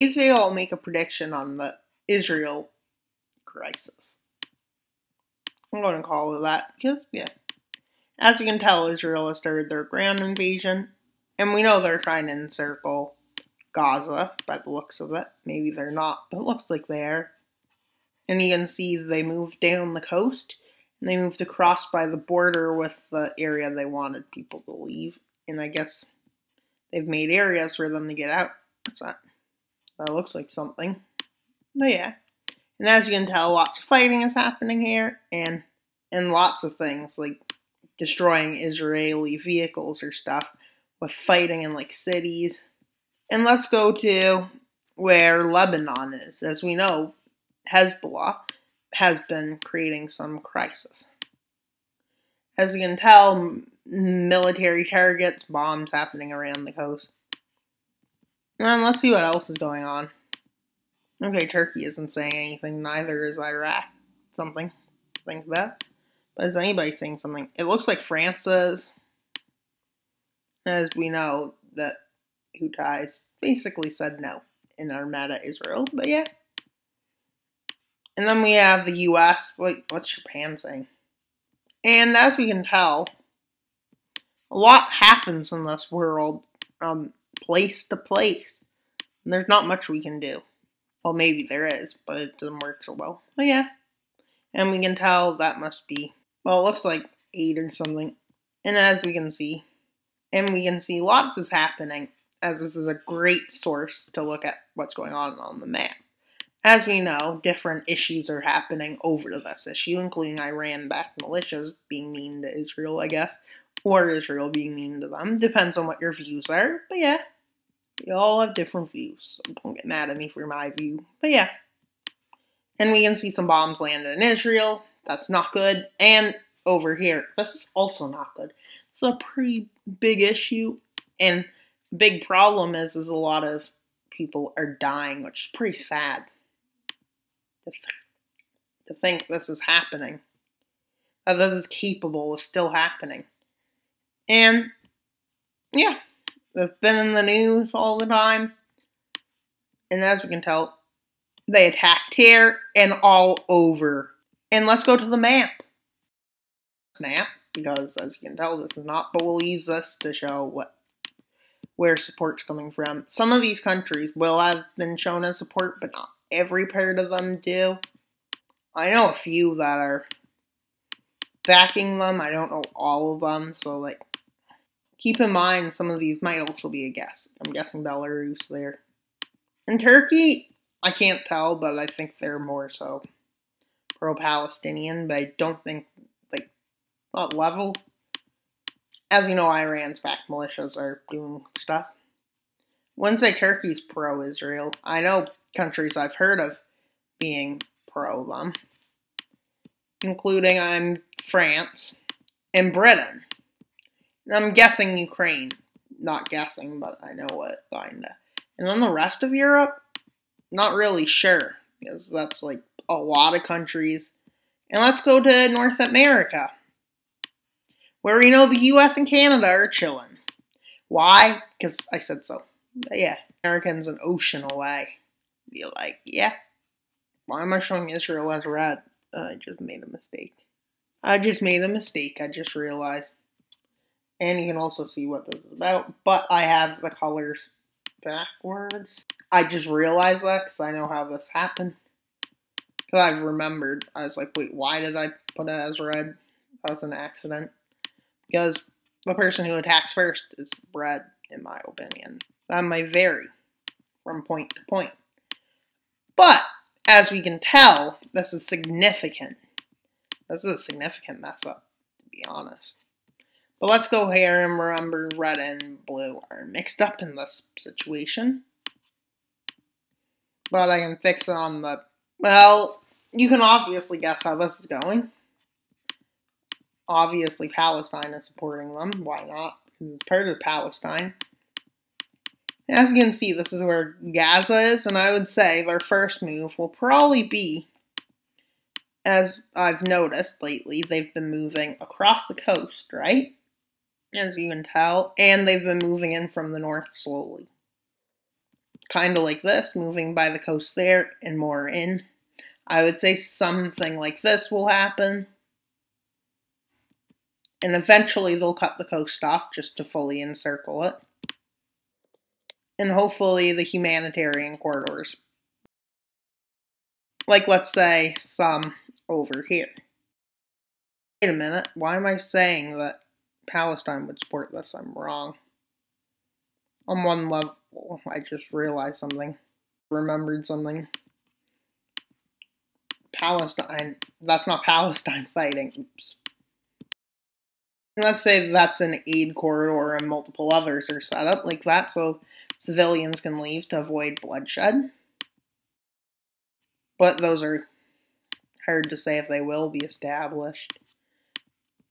Israel will make a prediction on the Israel crisis. I'm going to call it that because, yeah. As you can tell, Israel has started their ground invasion, and we know they're trying to encircle Gaza by the looks of it. Maybe they're not, but it looks like they are. And you can see they moved down the coast, and they moved across by the border with the area they wanted people to leave. And I guess they've made areas for them to get out. That looks like something. But yeah. And as you can tell, lots of fighting is happening here, and and lots of things like destroying Israeli vehicles or stuff with fighting in like cities. And let's go to where Lebanon is. As we know, Hezbollah has been creating some crisis. As you can tell, military targets, bombs happening around the coast. And let's see what else is going on. Okay, Turkey isn't saying anything, neither is Iraq. Something think about. But is anybody saying something? It looks like France is. As we know, that Houthis basically said no in Armada Israel, but yeah. And then we have the US. Wait, what's Japan saying? And as we can tell, a lot happens in this world from place to place. And there's not much we can do. Well, maybe there is, but it doesn't work so well. But yeah. And we can tell that must be, well, it looks like 8 or something. And as we can see, and we can see lots is happening, as this is a great source to look at what's going on on the map. As we know, different issues are happening over this issue, including Iran backed militias being mean to Israel, I guess, or Israel being mean to them. Depends on what your views are, but yeah. We all have different views, so don't get mad at me for my view. But yeah. And we can see some bombs landed in Israel. That's not good. And over here, this is also not good. It's a pretty big issue. And big problem is, is a lot of people are dying, which is pretty sad. To, th- to think this is happening. That this is capable of still happening. And yeah, that's been in the news all the time. And as we can tell, they attacked here and all over. And let's go to the map. Map, because as you can tell, this is not, but we'll use this to show what where support's coming from. Some of these countries will have been shown as support, but not every part of them do. I know a few that are backing them. I don't know all of them, so like keep in mind some of these might also be a guess. I'm guessing Belarus there. And Turkey, I can't tell, but I think they're more so pro-Palestinian, but I don't think like not level. As you know, Iran's backed militias are doing stuff. Wouldn't say Turkey's pro-Israel. I know countries I've heard of being pro them, including I'm um, France and Britain. I'm guessing Ukraine. Not guessing, but I know what, kinda. And then the rest of Europe, not really sure, because that's like a lot of countries. And let's go to North America, where we know the US and Canada are chilling. Why? Because I said so. But yeah, Americans an ocean away. Be like, yeah. Why am I showing Israel as red? I just made a mistake. I just made a mistake. I just realized and you can also see what this is about. But I have the colors backwards. I just realized that because I know how this happened. Because I've remembered. I was like, wait, why did I put it as red? That was an accident. Because the person who attacks first is red, in my opinion. That might vary from point to point. But, as we can tell, this is significant. This is a significant mess up, to be honest. But let's go here and remember red and blue are mixed up in this situation. But I can fix it on the... Well, you can obviously guess how this is going. Obviously, Palestine is supporting them. Why not? It's part of Palestine. As you can see, this is where Gaza is, and I would say their first move will probably be, as I've noticed lately, they've been moving across the coast, right? As you can tell, and they've been moving in from the north slowly. kind of like this, moving by the coast there and more in. I would say something like this will happen. And eventually they'll cut the coast off just to fully encircle it. And hopefully the humanitarian corridors. Like, let's say, some over here. Wait a minute, why am I saying that Palestine would support this? I'm wrong. On one level, I just realized something. Remembered something. Palestine. That's not Palestine fighting. Oops. Let's say that's an aid corridor and multiple others are set up like that so civilians can leave to avoid bloodshed. But those are hard to say if they will be established.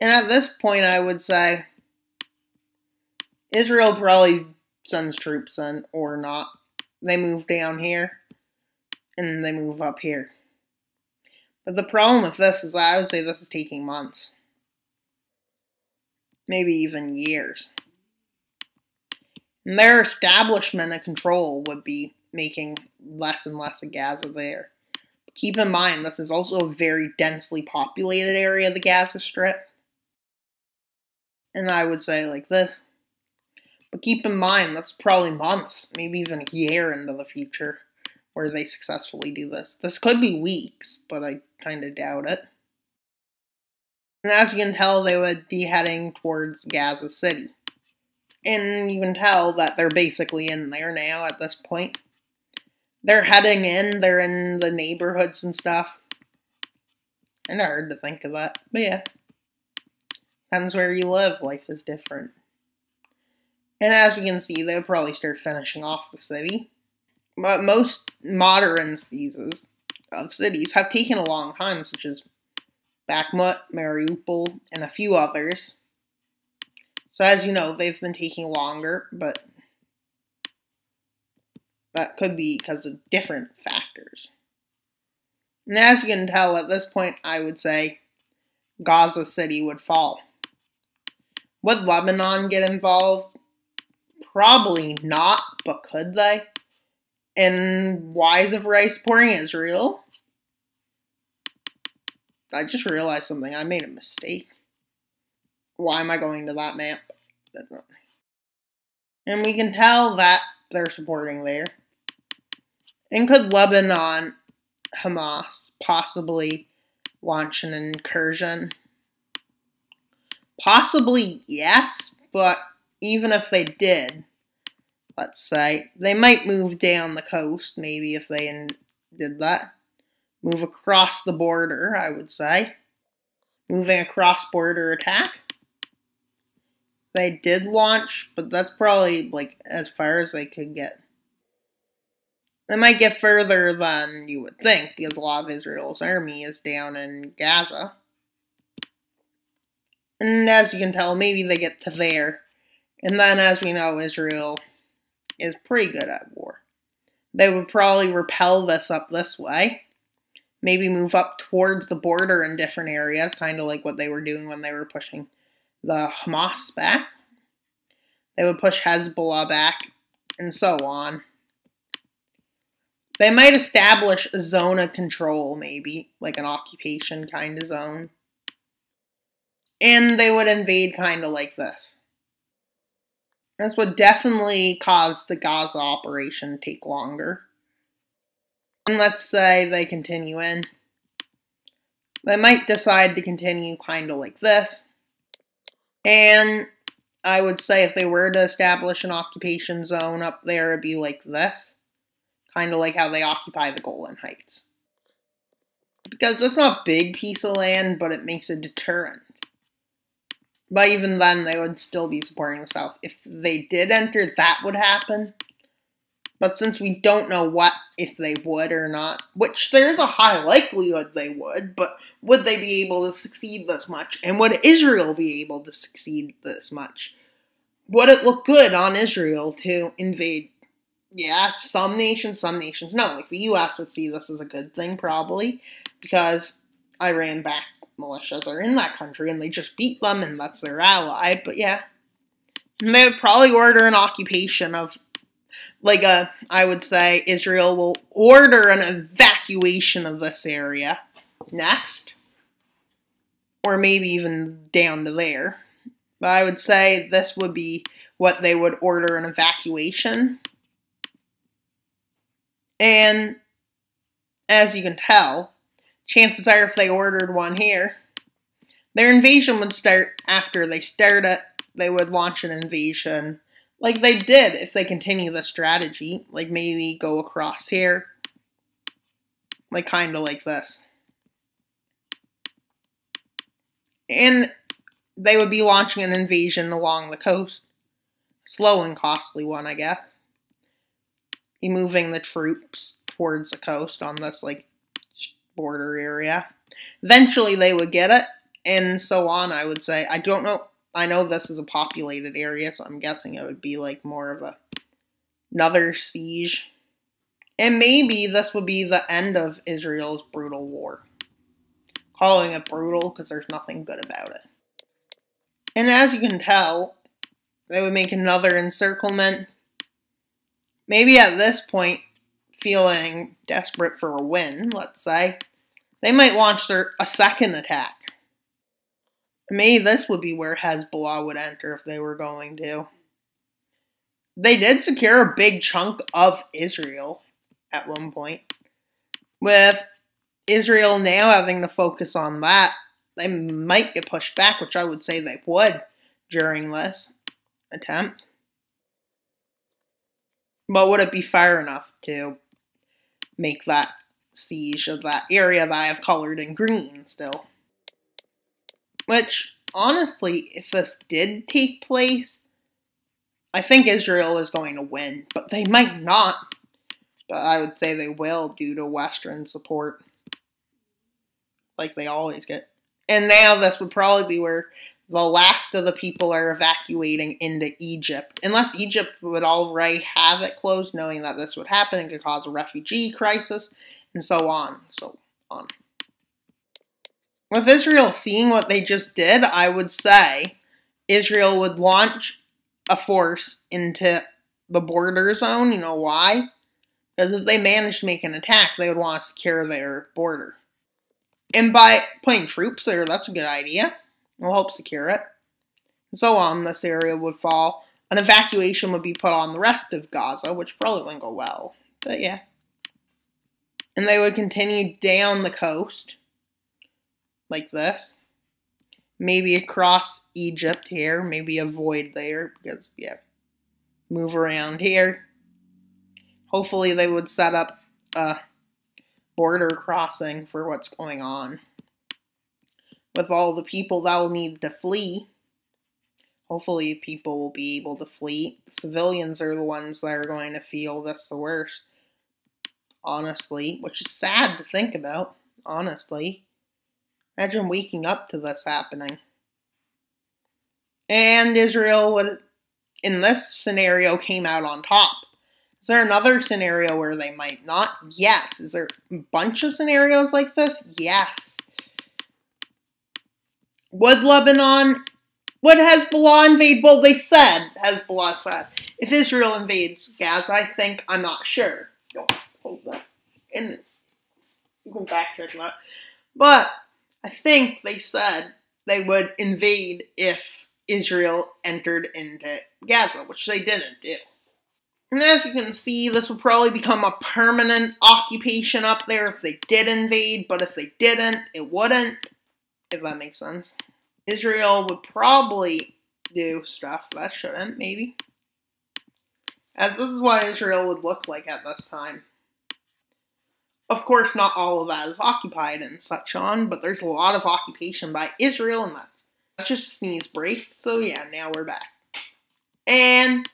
And at this point, I would say Israel probably sends troops in or not. They move down here and they move up here. But the problem with this is I would say this is taking months. Maybe even years. And their establishment and control would be making less and less of Gaza there. keep in mind, this is also a very densely populated area, of the Gaza Strip. And I would say like this. But keep in mind, that's probably months, maybe even a year into the future where they successfully do this. This could be weeks, but I kind of doubt it. And as you can tell, they would be heading towards Gaza City. And you can tell that they're basically in there now at this point. They're heading in, they're in the neighborhoods and stuff. And hard to think of that. But yeah. Depends where you live, life is different. And as we can see, they'll probably start finishing off the city. But most modern seizes of cities have taken a long time, such as Bakhmut, Mariupol, and a few others. So as you know, they've been taking longer, but that could be because of different factors. And as you can tell, at this point, I would say Gaza City would fall. Would Lebanon get involved? Probably not, but could they? And why is Rice supporting Israel? I just realized something. I made a mistake. Why am I going to that map? And we can tell that they're supporting there. And could Lebanon, Hamas, possibly launch an incursion? Possibly yes, but even if they did, let's say. They might move down the coast, maybe, if they did that. Move across the border, I would say. Moving a cross border attack. They did launch, but that's probably like as far as they could get. They might get further than you would think because a lot of Israel's army is down in Gaza. And as you can tell, maybe they get to there. And then, as we know, Israel is pretty good at war. They would probably repel this up this way. Maybe move up towards the border in different areas, kind of like what they were doing when they were pushing the Hamas back. They would push Hezbollah back, and so on. They might establish a zone of control, maybe, like an occupation kind of zone. And they would invade kind of like this. This would definitely cause the Gaza operation to take longer. And let's say they continue in. They might decide to continue kind of like this. And I would say if they were to establish an occupation zone up there, it'd be like this. Kind of like how they occupy the Golan Heights. Because it's not a big piece of land, but it makes a deterrent. But even then, they would still be supporting the South. If they did enter, that would happen. But since we don't know what if they would or not, which there's a high likelihood they would, but would they be able to succeed this much? And would Israel be able to succeed this much? Would it look good on Israel to invade? Yeah, some nations, some nations. No, like the US would see this as a good thing, probably, because Iran backed militias are in that country and they just beat them and that's their ally. But yeah, and they would probably order an occupation of like a I would say Israel will order an evacuation of this area next or maybe even down to there. But I would say this would be what they would order an evacuation. And as you can tell, chances are if they ordered one here, their invasion would start after they start it. They would launch an invasion like they did if they continue the strategy. Like maybe go across here. Like kind of like this. And they would be launching an invasion along the coast. Slow and costly one, I guess. Be moving the troops towards the coast on this like border area. Eventually they would get it, and so on, I would say. I don't know I know this is a populated area, so I'm guessing it would be like more of a another siege. And maybe this would be the end of Israel's brutal war calling it brutal because there's nothing good about it. And as you can tell, they would make another encirclement. Maybe at this point, feeling desperate for a win, let's say, they might launch their a second attack. Maybe this would be where Hezbollah would enter if they were going to. They did secure a big chunk of Israel at one point, with Israel now having to focus on that, they might get pushed back, which I would say they would during this attempt. But would it be fair enough to make that siege of that area that I have colored in green still? Which, honestly, if this did take place, I think Israel is going to win, but they might not. But I would say they will due to Western support like they always get. And now this would probably be where the last of the people are evacuating into Egypt. Unless Egypt would already have it closed, knowing that this would happen and could cause a refugee crisis, and so on, so on. With Israel seeing what they just did, I would say Israel would launch a force into the border zone. You know why? Because if they managed to make an attack, they would want to secure their border. And by putting troops there, that's a good idea. We'll help secure it. And so on, this area would fall. An evacuation would be put on the rest of Gaza, which probably wouldn't go well. But yeah. And they would continue down the coast, like this. Maybe across Egypt here, maybe avoid there, because, yeah, move around here. Hopefully, they would set up a border crossing for what's going on. With all the people that will need to flee, hopefully people will be able to flee. Civilians are the ones that are going to feel this the worst, honestly, which is sad to think about, honestly. Imagine waking up to this happening. And Israel, in this scenario, came out on top. Is there another scenario where they might not? Yes. Is there a bunch of scenarios like this? Yes. Would Lebanon, would Hezbollah invade? Well, they said, Hezbollah said, if Israel invades Gaza, I think, I'm not sure. Don't hold that. And you can backtrack that. But I think they said they would invade if Israel entered into Gaza, which they didn't do. And as you can see, this would probably become a permanent occupation up there if they did invade, but if they didn't, it wouldn't, if that makes sense. Israel would probably do stuff that shouldn't, maybe. As this is what Israel would look like at this time. Of course, not all of that is occupied and such on, but there's a lot of occupation by Israel, and that's, that's just a sneeze break. So yeah, now we're back. And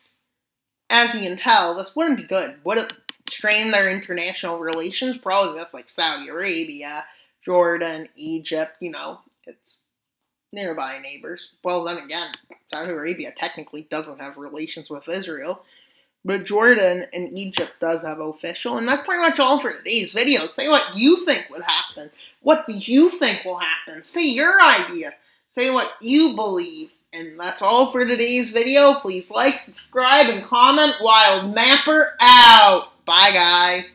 as you can tell, this wouldn't be good. Would it strain their international relations? Probably with like Saudi Arabia, Jordan, Egypt, you know, it's nearby neighbors. Well, then again, Saudi Arabia technically doesn't have relations with Israel. But Jordan and Egypt does have official, and that's pretty much all for today's video. Say what you think would happen. What do you think will happen? Say your idea. Say what you believe And that's all for today's video. Please like, subscribe, and comment. Wild Mapper out. Bye, guys.